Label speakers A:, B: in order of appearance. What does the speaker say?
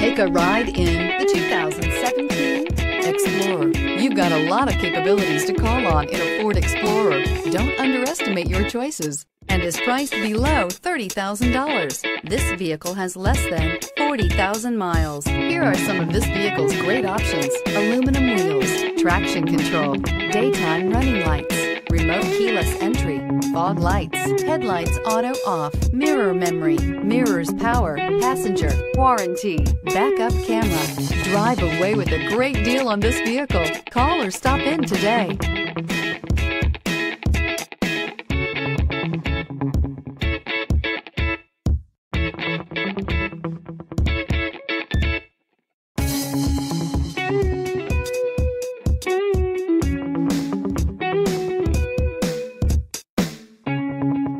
A: a ride in the 2017 Explorer. You've got a lot of capabilities to call on in a Ford Explorer. Don't underestimate your choices and is priced below $30,000. This vehicle has less than 40,000 miles. Here are some of this vehicle's great options. Aluminum wheels, traction control, daytime running lights, remote keyless entry, fog lights, headlights auto off, mirror memory, mirrors power, passenger, warranty, backup camera. Drive away with a great deal on this vehicle. Call or stop in today.